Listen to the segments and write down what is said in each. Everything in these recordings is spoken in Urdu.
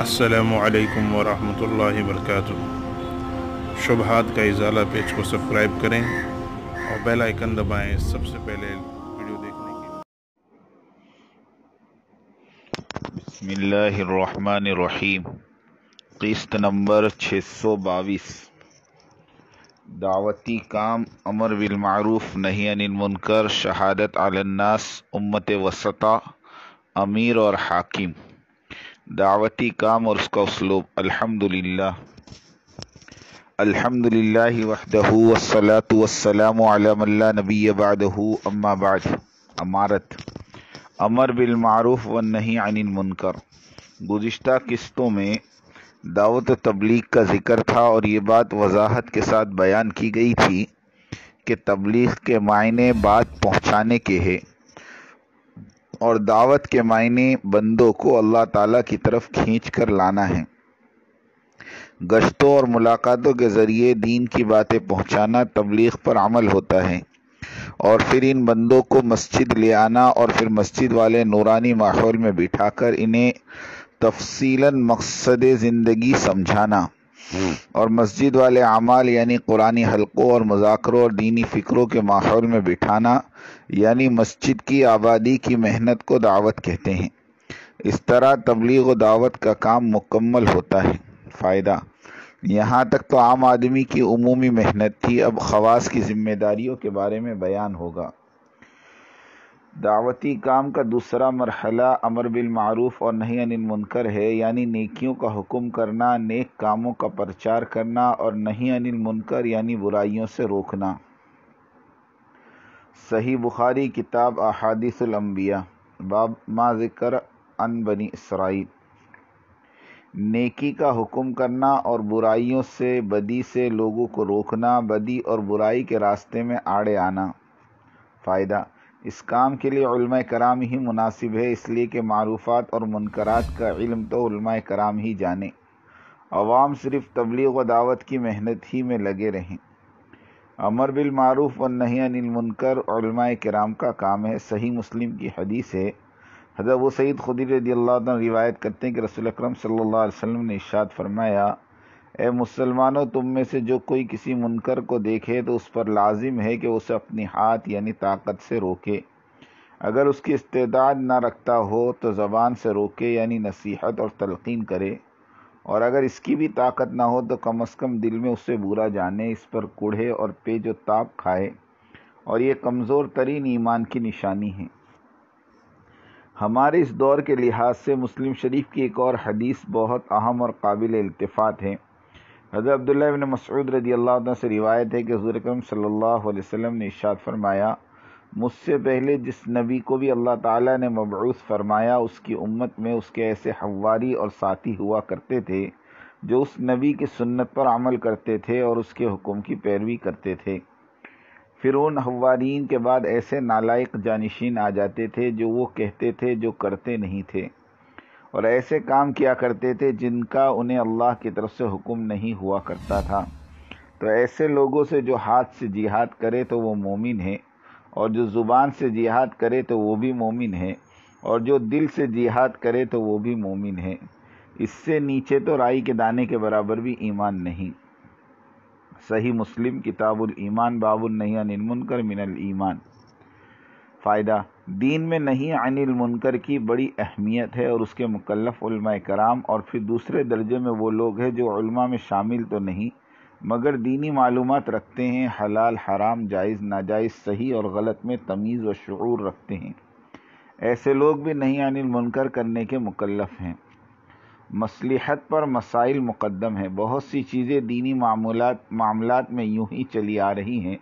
السلام علیکم ورحمۃ اللہ وبرکاتہ۔ شبہات کا ازالہ پیج کو سبسکرائب کریں اور بیل آئیکن دبائیں سب سے پہلے ویڈیو دیکھنے کے لیے۔ بسم اللہ الرحمن الرحیم۔ قسط نمبر چھ سو باویس۔ دعوتی کام امر بالمعروف نہیں عن المنکر، شہادت علی الناس، امت وسطا امیر اور حاکم۔ دعوتی کام اور اس کا اسلوب الحمد للہ الحمد للہ وحدہ والصلاة والسلام علی من لا نبی بعدہ اما بعد. امارت. امر بالمعروف و نہیں عن المنکر. گزشتہ قسطوں میں دعوت و تبلیغ کا ذکر تھا اور یہ بات وضاحت کے ساتھ بیان کی گئی تھی کہ تبلیغ کے معنی بات پہنچانے کے ہے اور دعوت کے معنی بندوں کو اللہ تعالیٰ کی طرف کھینچ کر لانا ہے۔ گشتوں اور ملاقاتوں کے ذریعے دین کی باتیں پہنچانا تبلیغ پر عمل ہوتا ہے۔ اور پھر ان بندوں کو مسجد لے آنا اور پھر مسجد والے نورانی ماحول میں بٹھا کر انہیں تفصیلاً مقصد زندگی سمجھانا۔ اور مسجد والے اعمال یعنی قرآنی حلقوں اور مذاکروں اور دینی فکروں کے ماحول میں بٹھانا۔ یعنی مسجد کی آبادی کی محنت کو دعوت کہتے ہیں۔ اس طرح تبلیغ و دعوت کا کام مکمل ہوتا ہے۔ فائدہ۔ یہاں تک تو عام آدمی کی عمومی محنت تھی۔ اب خواص کی ذمہ داریوں کے بارے میں بیان ہوگا۔ دعوتی کام کا دوسرا مرحلہ امر بالمعروف اور نہیں عن المنکر ہے۔ یعنی نیکیوں کا حکم کرنا، نیک کاموں کا پرچار کرنا اور نہیں عن المنکر یعنی برائیوں سے روکنا۔ صحیح بخاری کتاب احادیث الانبیاء، باب ما ذکر ان بنی اسرائیل۔ نیکی کا حکم کرنا اور برائیوں سے، بدی سے لوگوں کو روکنا، بدی اور برائی کے راستے میں آڑے آنا۔ فائدہ، اس کام کے لیے علماء کرام ہی مناسب ہے، اس لیے کہ معروفات اور منکرات کا علم تو علماء کرام ہی جانے۔ عوام صرف تبلیغ و دعوت کی محنت ہی میں لگے رہیں۔ امر بالمعروف و نہیں عن المنکر علماء کرام کا کام ہے۔ صحیح مسلم کی حدیث ہے۔ حضرت ابو سعید خدی رضی اللہ عنہ روایت کرتے ہیں کہ رسول اکرم صلی اللہ علیہ وسلم نے ارشاد فرمایا، اے مسلمانوں، تم میں سے جو کوئی کسی منکر کو دیکھے تو اس پر لازم ہے کہ اسے اپنی ہاتھ یعنی طاقت سے روکے۔ اگر اس کی استعداد نہ رکھتا ہو تو زبان سے روکے یعنی نصیحت اور تلقین کرے۔ اور اگر اس کی بھی طاقت نہ ہو تو کم از کم دل میں اسے برا جانے، اس پر کوڑھے اور پیج و تاپ کھائے۔ اور یہ کمزور ترین ایمان کی نشانی ہے۔ ہمارے اس دور کے لحاظ سے مسلم شریف کی ایک اور حدیث بہت اہم اور قابل التفات ہے۔ حضرت عبداللہ بن مسعود رضی اللہ عنہ سے روایت ہے کہ حضور اکرم صلی اللہ علیہ وسلم نے ارشاد فرمایا مجھ سے پہلے جس نبی کو بھی اللہ تعالیٰ نے مبعوث فرمایا، اس کی امت میں اس کے ایسے حواری اور ساتھی ہوا کرتے تھے جو اس نبی کی سنت پر عمل کرتے تھے اور اس کے حکم کی پیروی کرتے تھے۔ پھر ان حوارین کے بعد ایسے نالائق جانشین آ جاتے تھے جو وہ کہتے تھے جو کرتے نہیں تھے۔ اور ایسے کام کیا کرتے تھے جن کا انہیں اللہ کی طرف سے حکم نہیں ہوا کرتا تھا۔ تو ایسے لوگوں سے جو ہاتھ سے جہاد کرے تو وہ مومن ہے اور جو زبان سے جہاد کرے تو وہ بھی مومن ہے، اور جو دل سے جہاد کرے تو وہ بھی مومن ہے۔ اس سے نیچے تو رائی کے دانے کے برابر بھی ایمان نہیں۔ صحیح مسلم کتاب الایمان باب النہی عن المنکر من الایمان۔ فائدہ، دین میں نہیں عن المنکر کی بڑی اہمیت ہے اور اس کے مکلف علماء کرام اور پھر دوسرے درجے میں وہ لوگ ہیں جو علماء میں شامل تو نہیں۔ مگر دینی معلومات رکھتے ہیں، حلال، حرام، جائز، ناجائز، صحیح اور غلط میں تمیز و شعور رکھتے ہیں۔ ایسے لوگ بھی نہیں عن المنکر کرنے کے مکلف ہیں۔ مصلحت پر مسائل مقدم ہیں۔ بہت سی چیزیں دینی معمولات، معاملات میں یوں ہی چلی آ رہی ہیں،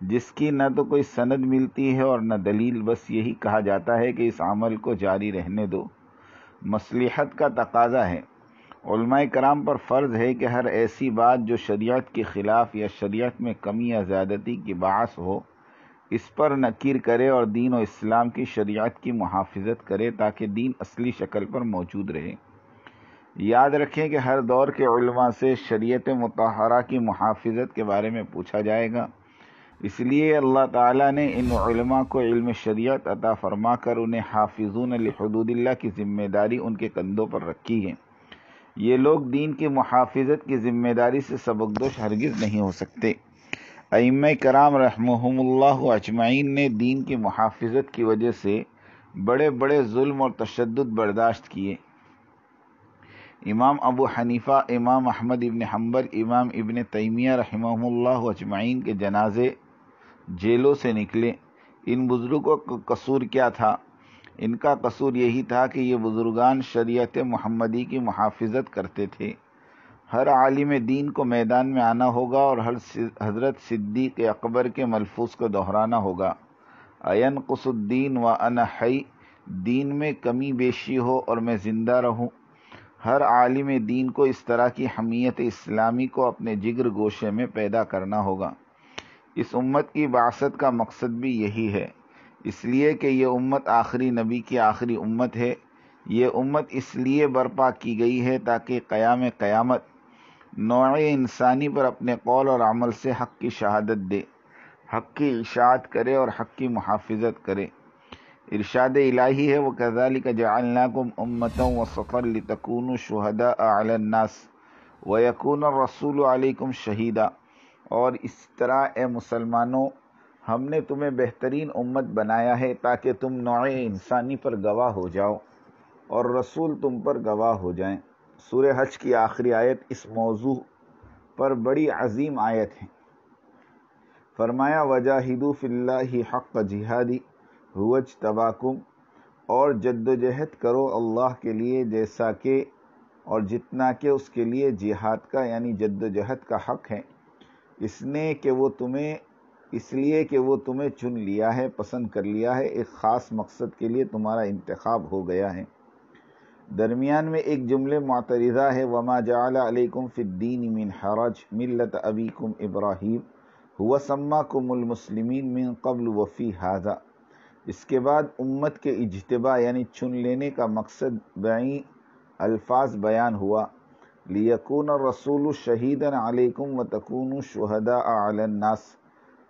جس کی نہ تو کوئی سند ملتی ہے اور نہ دلیل۔ بس یہی کہا جاتا ہے کہ اس عمل کو جاری رہنے دو۔ مصلحت کا تقاضا ہے۔ علماء کرام پر فرض ہے کہ ہر ایسی بات جو شریعت کے خلاف یا شریعت میں کمی یا زیادتی کی باعث ہو، اس پر نکیر کرے اور دین و اسلام کی شریعت کی محافظت کرے تاکہ دین اصلی شکل پر موجود رہے۔ یاد رکھیں کہ ہر دور کے علماء سے شریعت متحرہ کی محافظت کے بارے میں پوچھا جائے گا۔ اس لیے اللہ تعالیٰ نے ان علماء کو علم شریعت عطا فرما کر انہیں حافظون لحدود اللہ کی ذمہ داری ان کے کندھوں پر رکھی ہے۔ یہ لوگ دین کی محافظت کی ذمہ داری سے سبکدوش ہرگز نہیں ہو سکتے۔ ائمہ کرام رحمہم اللہ اجمعین نے دین کی محافظت کی وجہ سے بڑے بڑے ظلم اور تشدد برداشت کیے۔ امام ابو حنیفہ، امام احمد ابن حنبل، امام ابن تیمیہ رحمہ اللہ اجمعین کے جنازے جیلوں سے نکلے۔ ان بزرگوں کا قصور کیا تھا؟ ان کا قصور یہی تھا کہ یہ بزرگان شریعت محمدی کی محافظت کرتے تھے۔ ہر عالم دین کو میدان میں آنا ہوگا اور ہر حضرت صدیق اکبر کے ملفوظ کو دہرانا ہوگا۔ این قص الدین و انحی دین میں کمی بیشی ہو اور میں زندہ رہوں۔ ہر عالم دین کو اس طرح کی حمیت اسلامی کو اپنے جگر گوشے میں پیدا کرنا ہوگا۔ اس امت کی باست کا مقصد بھی یہی ہے۔ اس لیے کہ یہ امت آخری نبی کی آخری امت ہے۔ یہ امت اس لیے برپا کی گئی ہے تاکہ قیام قیامت نوع انسانی پر اپنے قول اور عمل سے حق کی شہادت دے، حق کی اشاعت کرے اور حق کی محافظت کرے۔ ارشاد الہی ہے وہ کزالی کا جعلناکم امتوں و سفر لتکون شہدا علی الناس و یقون رسول علیکم شہیدہ اور اس طرح اے مسلمانوں ہم نے تمہیں بہترین امت بنایا ہے تاکہ تم نوع انسانی پر گواہ ہو جاؤ اور رسول تم پر گواہ ہو جائیں۔ سورہ حج کی آخری آیت اس موضوع پر بڑی عظیم آیت ہے۔ فرمایا وجاہدو فی اللہ حق جہادی ہوج تباکم اور جد و جہد کرو اللہ کے لیے جیسا کہ اور جتنا کہ اس کے لیے جہاد کا یعنی جد و جہد کا حق ہے۔ اس نے کہ وہ تمہیں اس لیے کہ وہ تمہیں چن لیا ہے، پسند کر لیا ہے، ایک خاص مقصد کے لیے تمہارا انتخاب ہو گیا ہے۔ درمیان میں ایک جملے معترضہ ہے، وما جعل علیکم فی الدین من حرج ملت ابیکم ابراہیم ہوا سما کم المسلمین من قبل وفی حاضہ اس کے بعد امت کے اجتباع یعنی چن لینے کا مقصد بعین الفاظ بیان ہوا۔ لیکون الرسول شہیدن علیکم و تکون شہداء علی الناس۔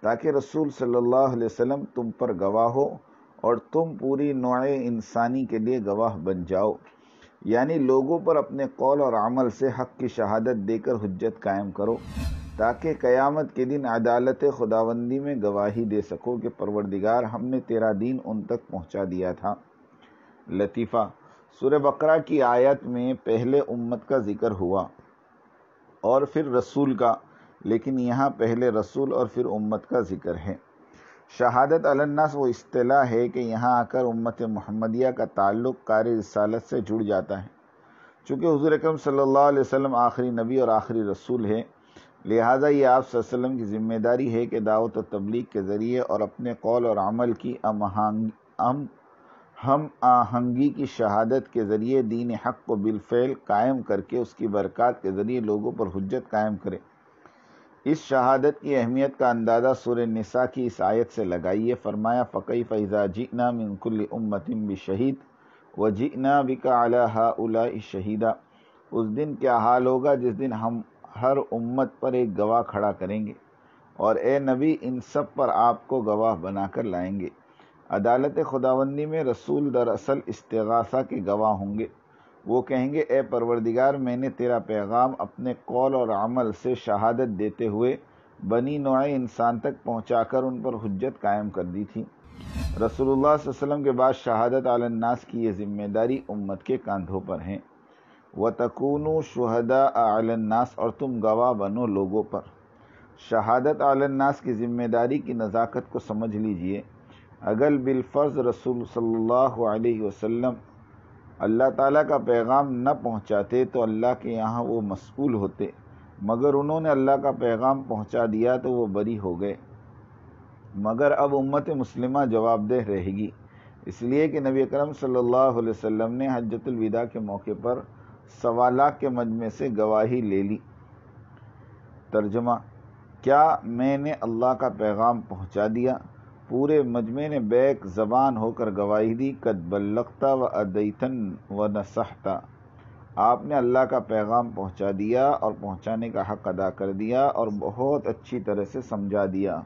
تاکہ رسول صلی اللہ علیہ وسلم تم پر گواہ ہو اور تم پوری نوع انسانی کے لیے گواہ بن جاؤ۔ یعنی لوگوں پر اپنے قول اور عمل سے حق کی شہادت دے کر حجت قائم کرو، تاکہ قیامت کے دن عدالت خداوندی میں گواہی دے سکو کہ پروردگار ہم نے تیرا دین ان تک پہنچا دیا تھا۔ لطیفہ، سورہ بقرہ کی آیت میں پہلے امت کا ذکر ہوا اور پھر رسول کا۔ لیکن یہاں پہلے رسول اور پھر امت کا ذکر ہے۔ شہادت الناس وہ اصطلاح ہے کہ یہاں آ کر امت محمدیہ کا تعلق کار رسالت سے جڑ جاتا ہے۔ چونکہ حضور اکرم صلی اللہ علیہ وسلم آخری نبی اور آخری رسول ہے لہٰذا یہ آپ صلی اللہ علیہ وسلم کی ذمہ داری ہے کہ دعوت و تبلیغ کے ذریعے اور اپنے قول اور عمل کی ام ہم آہنگی کی شہادت کے ذریعے دین حق کو بالفعل قائم کر کے اس کی برکات کے ذریعے لوگوں پر حجت قائم کرے۔ اس شہادت کی اہمیت کا اندازہ سورہ نساء کی اس آیت سے لگائیے۔ فرمایا فقی فیضا جینا من کل امتم بھی شہید و جینا بکا علیہ الا شہیدہ اس دن کیا حال ہوگا جس دن ہم ہر امت پر ایک گواہ کھڑا کریں گے؟ اور اے نبی، ان سب پر آپ کو گواہ بنا کر لائیں گے۔ عدالت خداوندی میں رسول دراصل استغاثہ کے گواہ ہوں گے۔ وہ کہیں گے، اے پروردگار، میں نے تیرا پیغام اپنے قول اور عمل سے شہادت دیتے ہوئے بنی نوع انسان تک پہنچا کر ان پر حجت قائم کر دی تھی. رسول اللہ صلی اللہ علیہ وسلم کے بعد شہادت علی الناس کی یہ ذمہ داری امت کے کاندھوں پر ہیں و تکون شہدا الناس، اور تم گواہ بنو لوگوں پر۔ شہادت الناس کی ذمہ داری کی نزاکت کو سمجھ لیجیے۔ اگر بالفرض رسول صلی اللہ علیہ وسلم اللہ تعالیٰ کا پیغام نہ پہنچاتے تو اللہ کے یہاں وہ مسئول ہوتے، مگر انہوں نے اللہ کا پیغام پہنچا دیا تو وہ بری ہو گئے۔ مگر اب امت مسلمہ جواب دہ رہے گی۔ اس لیے کہ نبی اکرم صلی اللہ علیہ وسلم نے حجت الوداع کے موقع پر سوالات کے مجمع سے گواہی لے لی۔ ترجمہ، کیا میں نے اللہ کا پیغام پہنچا دیا؟ پورے مجمع نے بیک زبان ہو کر گواہی دی، قد بلغتا و ادیتن و نصحتا آپ نے اللہ کا پیغام پہنچا دیا اور پہنچانے کا حق ادا کر دیا اور بہت اچھی طرح سے سمجھا دیا۔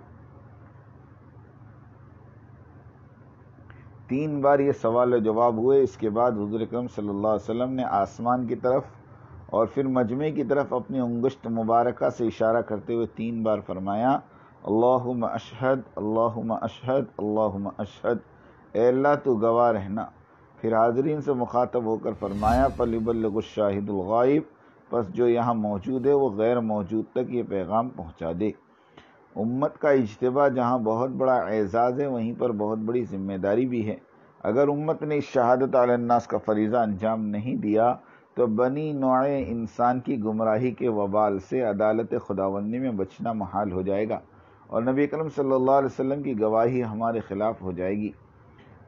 تین بار یہ سوال و جواب ہوئے۔ اس کے بعد حضور اکرم صلی اللہ علیہ وسلم نے آسمان کی طرف اور پھر مجمع کی طرف اپنی انگشت مبارکہ سے اشارہ کرتے ہوئے تین بار فرمایا۔ اللہ اشہد اللہ اشہد اللہ اشہد۔ اے اللہ، تو گواہ رہنا۔ پھر حاضرین سے مخاطب ہو کر فرمایا پلب الشاہد الغائب۔ بس جو یہاں موجود ہے، وہ غیر موجود تک یہ پیغام پہنچا دے۔ امت کا اجتباع جہاں بہت بڑا اعزاز ہے، وہیں پر بہت بڑی ذمہ داری بھی ہے۔ اگر امت نے اس شہادت علی الناس کا فریضہ انجام نہیں دیا، تو بنی نوع انسان کی گمراہی کے وبال سے عدالت خداوندی میں بچنا محال ہو جائے گا۔ اور نبی کرم صلی اللہ علیہ وسلم کی گواہی ہمارے خلاف ہو جائے گی۔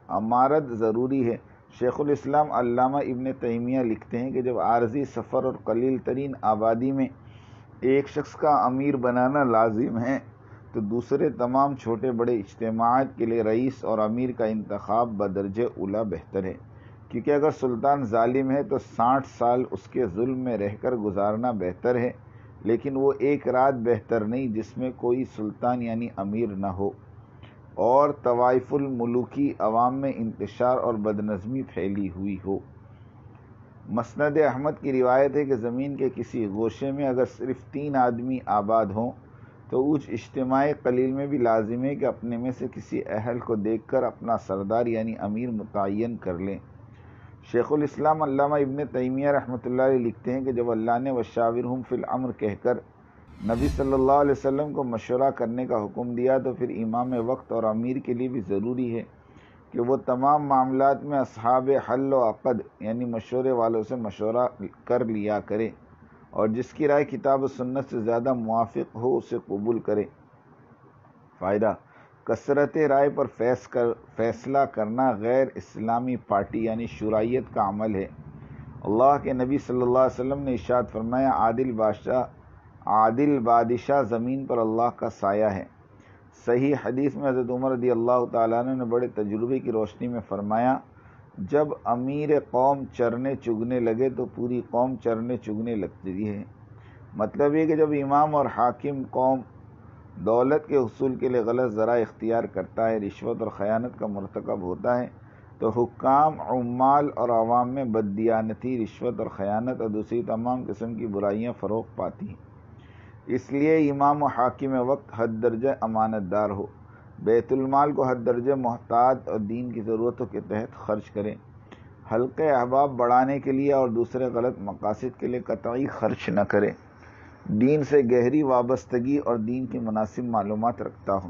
امارت ضروری ہے۔ شیخ الاسلام علامہ ابن تیمیہ لکھتے ہیں کہ جب عارضی سفر اور قلیل ترین آبادی میں ایک شخص کا امیر بنانا لازم ہے، تو دوسرے تمام چھوٹے بڑے اجتماعات کے لیے رئیس اور امیر کا انتخاب بدرج اولا بہتر ہے۔ کیونکہ اگر سلطان ظالم ہے تو ساٹھ سال اس کے ظلم میں رہ کر گزارنا بہتر ہے۔ لیکن وہ ایک رات بہتر نہیں جس میں کوئی سلطان یعنی امیر نہ ہو اور طوائف الملوکی عوام میں انتشار اور بدنظمی پھیلی ہوئی ہو۔ مسند احمد کی روایت ہے کہ زمین کے کسی گوشے میں اگر صرف تین آدمی آباد ہوں تو اونچ اجتماعی قلیل میں بھی لازم ہے کہ اپنے میں سے کسی اہل کو دیکھ کر اپنا سردار یعنی امیر متعین کر لیں۔ شیخ الاسلام علامہ ابن تیمیہ رحمۃ اللہ علیہ لکھتے ہیں کہ جب اللہ نے وشاور ہم فی الامر کہہ کر نبی صلی اللہ علیہ وسلم کو مشورہ کرنے کا حکم دیا تو پھر امام وقت اور امیر کے لیے بھی ضروری ہے کہ وہ تمام معاملات میں اصحاب حل و عقد یعنی مشورے والوں سے مشورہ کر لیا کرے اور جس کی رائے کتاب و سنت سے زیادہ موافق ہو اسے قبول کرے۔ فائدہ کثرت رائے پر فیص کر، فیصلہ کرنا غیر اسلامی پارٹی یعنی شرائط کا عمل ہے۔ اللہ کے نبی صلی اللہ علیہ وسلم نے اشاد فرمایا، عادل بادشاہ عادل بادشاہ زمین پر اللہ کا سایہ ہے۔ صحیح حدیث میں حضرت عمر رضی اللہ تعالیٰ نے بڑے تجربے کی روشنی میں فرمایا، جب امیر قوم چرنے چگنے لگے تو پوری قوم چرنے چگنے لگتی ہے۔ مطلب یہ کہ جب امام اور حاکم قوم دولت کے حصول کے لیے غلط ذرائع اختیار کرتا ہے، رشوت اور خیانت کا مرتکب ہوتا ہے، تو حکام، عمال اور عوام میں بددیانتی، رشوت اور خیانت اور دوسری تمام قسم کی برائیاں فروغ پاتی ہیں۔ اس لیے امام و حاکم وقت حد درجہ امانت دار ہو۔ بیت المال کو حد درجہ محتاط اور دین کی ضرورتوں کے تحت خرچ کریں۔ حلقے احباب بڑھانے کے لیے اور دوسرے غلط مقاصد کے لیے قطعی خرچ نہ کریں۔ دین سے گہری وابستگی اور دین کی مناسب معلومات رکھتا ہو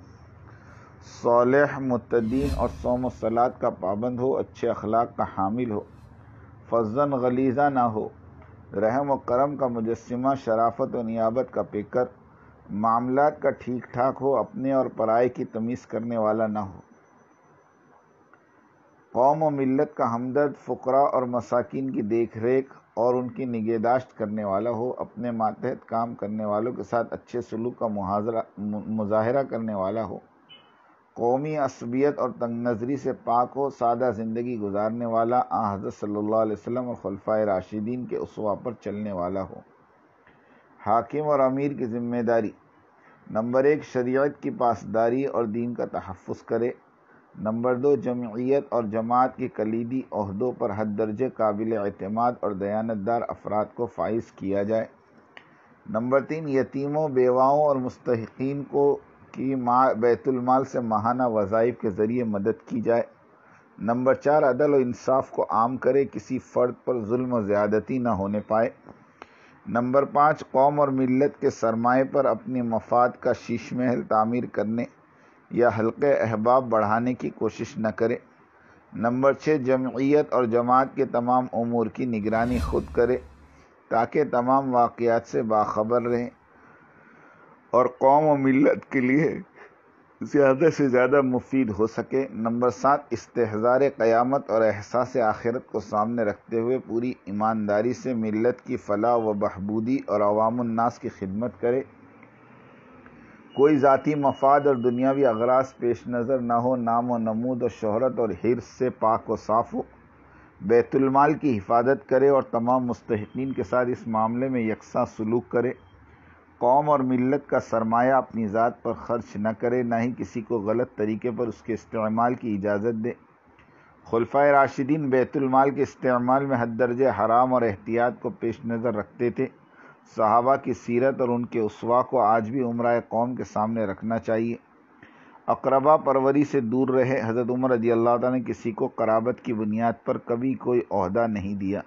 صالح متدین اور سوم و سلاد کا پابند ہو، اچھے اخلاق کا حامل ہو۔ فضن غلیظہ نہ ہو۔ رحم و کرم کا مجسمہ، شرافت و نیابت کا پیکر۔ معاملات کا ٹھیک ٹھاک ہو، اپنے اور پرائے کی تمیز کرنے والا نہ ہو۔ قوم و ملت کا ہمدرد، فقراء اور مساکین کی دیکھ ریکھ۔ اور ان کی نگہداشت کرنے والا ہو، اپنے ماتحت کام کرنے والوں کے ساتھ اچھے سلوک کا مظاہرہ کرنے والا ہو۔ قومی عصبیت اور تنگ نظری سے پاک ہو، سادہ زندگی گزارنے والا آ حضرت صلی اللہ علیہ وسلم اور خلفۂ راشدین کے اسوا پر چلنے والا ہو۔ حاکم اور امیر کی ذمہ داری۔ نمبر ایک، شریعت کی پاسداری اور دین کا تحفظ کرے۔ نمبر دو، جمعیت اور جماعت کی کلیدی عہدوں پر حد درجے قابل اعتماد اور دیانتدار افراد کو فائز کیا جائے۔ نمبر تین، یتیموں، بیواؤں اور مستحقین کو کی بیت المال سے ماہانہ وظائف کے ذریعے مدد کی جائے۔ نمبر چار، عدل و انصاف کو عام کرے، کسی فرد پر ظلم و زیادتی نہ ہونے پائے۔ نمبر پانچ، قوم اور ملت کے سرمائے پر اپنی مفاد کا شیش محل تعمیر کرنے۔ یا حلقے احباب بڑھانے کی کوشش نہ کرے نمبر چھ، جمعیت اور جماعت کے تمام امور کی نگرانی خود کرے تاکہ تمام واقعات سے باخبر رہیں اور قوم و ملت کے لیے زیادہ سے زیادہ مفید ہو سکے نمبر سات استحظار قیامت اور احساس آخرت کو سامنے رکھتے ہوئے پوری ایمانداری سے ملت کی فلاح و بہبودی اور عوام الناس کی خدمت کرے کوئی ذاتی مفاد اور دنیاوی اغراض پیش نظر نہ ہو، نام و نمود و شہرت اور حرص سے پاک و صاف ہو۔ بیت المال کی حفاظت کرے اور تمام مستحقین کے ساتھ اس معاملے میں یکساں سلوک کرے۔ قوم اور ملت کا سرمایہ اپنی ذات پر خرچ نہ کرے، نہ ہی کسی کو غلط طریقے پر اس کے استعمال کی اجازت دے۔ خلفۂ راشدین بیت المال کے استعمال میں حد درجہ حرام اور احتیاط کو پیش نظر رکھتے تھے۔ صحابہ کی سیرت اور ان کے اسوا کو آج بھی عمرہ قوم کے سامنے رکھنا چاہیے۔ اقربا پروری سے دور رہے حضرت عمر رضی اللہ تعالیٰ نے کسی کو قرابت کی بنیاد پر کبھی کوئی عہدہ نہیں دیا۔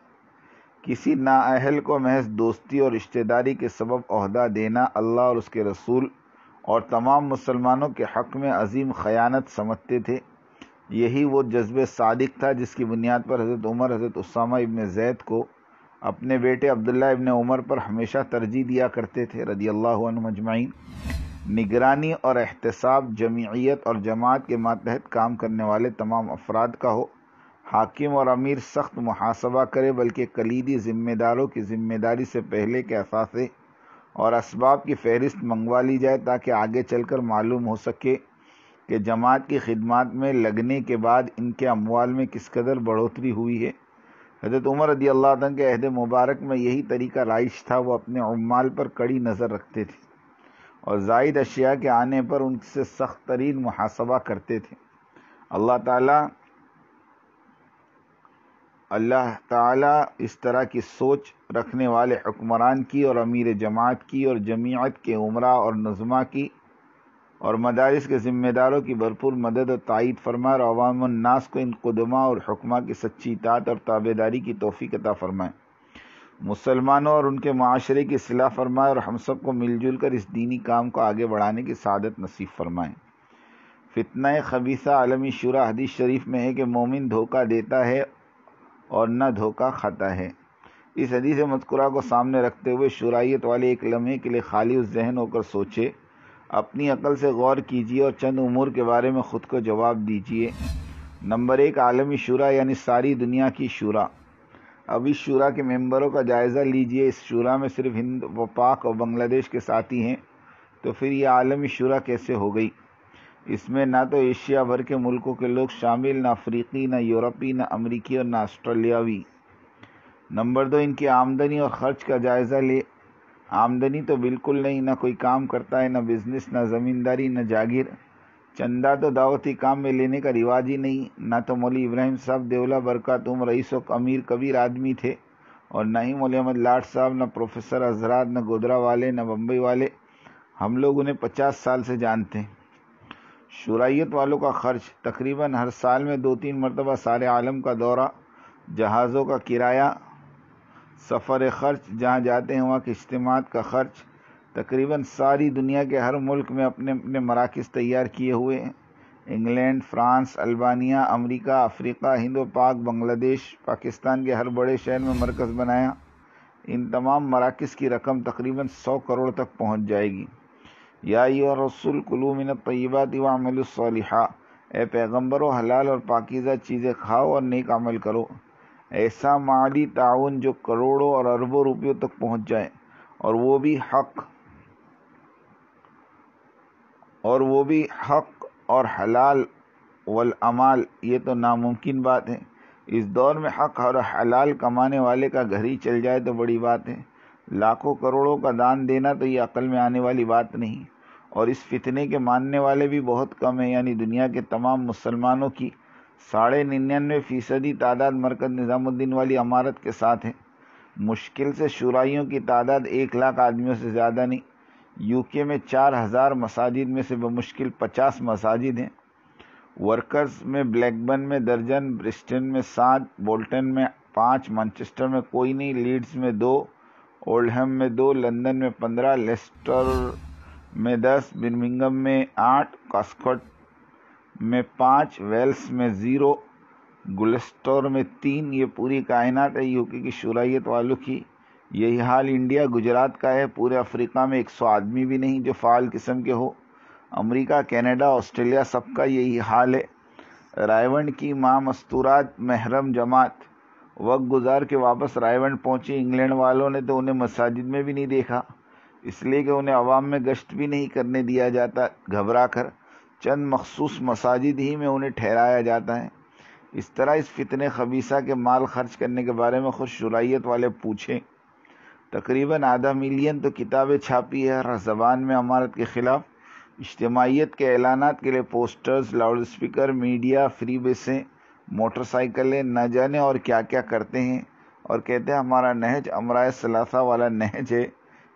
کسی نااہل کو محض دوستی اور رشتہ داری کے سبب عہدہ دینا اللہ اور اس کے رسول اور تمام مسلمانوں کے حق میں عظیم خیانت سمجھتے تھے۔ یہی وہ جذب صادق تھا جس کی بنیاد پر حضرت عمر، حضرت اسامہ ابن زید کو اپنے بیٹے عبداللہ ابن عمر پر ہمیشہ ترجیح دیا کرتے تھے، رضی اللہ عنہ مجمعین نگرانی اور احتساب جمعیت اور جماعت کے ماتحت کام کرنے والے تمام افراد کا ہو۔ حاکم اور امیر سخت محاسبہ کرے، بلکہ کلیدی ذمہ داروں کی ذمہ داری سے پہلے کے اثاثے اور اسباب کی فہرست منگوا لی جائے تاکہ آگے چل کر معلوم ہو سکے کہ جماعت کی خدمات میں لگنے کے بعد ان کے اموال میں کس قدر بڑھوتری ہوئی ہے۔ حضرت عمر رضی اللہ عنہ کے عہد مبارک میں یہی طریقہ رائش تھا، وہ اپنے عمال پر کڑی نظر رکھتے تھے اور زائد اشیاء کے آنے پر ان سے سخت ترین محاسبہ کرتے تھے۔ اللہ تعالیٰ اللہ تعالیٰ اس طرح کی سوچ رکھنے والے حکمران کی اور امیر جماعت کی اور جمعیت کے عمرہ اور نظمہ کی اور مدارس کے ذمہ داروں کی بھرپور مدد اور تائید فرمائے اور عوام الناس کو ان قدمہ اور حکمہ کی سچی اطاعت اور تابے داری کی توفیق عطا فرمائے۔ مسلمانوں اور ان کے معاشرے کی اصلاح فرمائے اور ہم سب کو مل جل کر اس دینی کام کو آگے بڑھانے کی سعادت نصیب فرمائیں فتنہ خبیصہ عالمی شورا حدیث شریف میں ہے کہ مومن دھوکہ دیتا ہے اور نہ دھوکہ کھاتا ہے۔ اس حدیث مذکورہ کو سامنے رکھتے ہوئے شرائط والے ایک لمحے کے لیے خالی اس ذہن ہو کر سوچے اپنی عقل سے غور کیجیے اور چند امور کے بارے میں خود کو جواب دیجیے نمبر ایک، عالمی شورا یعنی ساری دنیا کی شورا۔ اب اس شورا کے ممبروں کا جائزہ لیجیے۔ اس شورا میں صرف ہند و پاک اور بنگلہ دیش کے ساتھی ہیں۔ تو پھر یہ عالمی شورا کیسے ہو گئی؟ اس میں نہ تو ایشیا بھر کے ملکوں کے لوگ شامل، نہ افریقی، نہ یورپی، نہ امریکی اور نہ آسٹریلیاوی۔ نمبر دو، ان کی آمدنی اور خرچ کا جائزہ لے۔ آمدنی تو بالکل نہیں، نہ کوئی کام کرتا ہے، نہ بزنس، نہ زمینداری، نہ جاگیر۔ چندہ تو دعوتی کام میں لینے کا رواج ہی نہیں۔ نہ تو مولی ابراہیم صاحب، دیولا برکا تم رئیس و امیر کبیر آدمی تھے۔ اور نہ ہی مولی احمد لاٹ صاحب، نہ پروفیسر حضرات، نہ گودرا والے، نہ بمبئی والے۔ ہم لوگ انہیں پچاس سال سے جانتے ہیں۔ شرائط والوں کا خرچ تقریباً ہر سال میں دو تین مرتبہ سارے عالم کا دورہ، جہازوں کا کرایہ سفر خرچ، جہاں جاتے ہیں وہاں کے اجتماعات کا خرچ، تقریباً ساری دنیا کے ہر ملک میں اپنے اپنے مراکز تیار کیے ہوئے ہیں۔ England, France, Albania, America, Africa, Hind و پاک، بنگلہ دیش، پاکستان کے ہر بڑے شہر میں مرکز بنایا۔ ان تمام مراکز کی رقم تقریباً سو کروڑ تک پہنچ جائے گی۔ یا رسول کلو من طیبات و عمل الصالحہ اے پیغمبر و حلال اور پاکیزہ چیزیں کھاؤ اور نیک عمل کرو۔ ایسا مالی تعاون جو کروڑوں اور اربوں روپیوں تک پہنچ جائے، اور وہ بھی حق، اور وہ بھی حق اور حلال والعمال یہ تو ناممکن بات ہے۔ اس دور میں حق اور حلال کمانے والے کا گھر ہی چل جائے تو بڑی بات ہے۔ لاکھوں کروڑوں کا دان دینا تو یہ عقل میں آنے والی بات نہیں، اور اس فتنے کے ماننے والے بھی بہت کم ہیں یعنی دنیا کے تمام مسلمانوں کی ساڑھے ننانوے فیصدی تعداد مرکز نظام الدین والی عمارت کے ساتھ ہے مشکل سے شرائیوں کی تعداد ایک لاکھ آدمیوں سے زیادہ نہیں۔ یو کے میں چار ہزار مساجد میں سے بمشکل پچاس مساجد ہیں۔ ورکرز میں بلیک بن میں درجن، برسٹن میں سات، بولٹن میں پانچ، مانچسٹر میں کوئی نہیں، لیڈز میں دو، اولڈہم میں دو، لندن میں پندرہ، لیسٹر میں دس برمنگم میں آٹھ، کاسکٹ میں پانچ ویلس میں زیرو، گلسٹور میں تین، یہ پوری کائنات ہے، یو کے کی شرائط والوں کی۔ یہی حال انڈیا، گجرات کا ہے، پورے افریقہ میں ایک سو آدمی بھی نہیں جو فعال قسم کے ہو۔ امریکہ، کینیڈا، آسٹریلیا، سب کا یہی حال ہے۔ رائے کی ماں مستورات محرم جماعت۔ وقت گزار کے واپس رائے پہنچی انگلینڈ والوں نے تو انہیں مساجد میں بھی نہیں دیکھا۔ اس لیے کہ انہیں عوام میں گشت بھی نہیں کرنے دیا جاتا، گھبرا کر۔ چند مخصوص مساجد ہی میں انہیں ٹھہرایا جاتا ہے۔ اس طرح اس فتنے خبیصہ کے مال خرچ کرنے کے بارے میں خود شرائط والے پوچھیں۔ تقریباً آدھا ملین تو کتابیں چھاپی ہے، ہر زبان میں عمارت کے خلاف۔ اجتماعیت کے اعلانات کے لیے posters, loud speaker media, free بیسیں، motor سائیکلیں، نہ جانے اور کیا کیا کرتے ہیں۔ اور کہتے ہیں، ہمارا نہج عمرائے ثلاثہ والا نہج ہے۔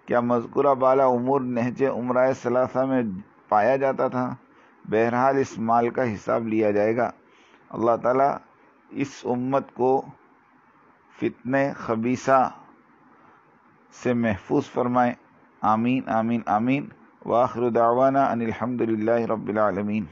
کیا مذکورہ بالا امور نہج عمرائے ثلاثہ میں پایا جاتا تھا؟ بہرحال اس مال کا حساب لیا جائے گا۔ اللہ تعالیٰ اس امت کو فتنے خبیصہ سے محفوظ فرمائے۔ آمین آمین آمین۔ واخر دعوانا ان الحمد للہ رب العالمین۔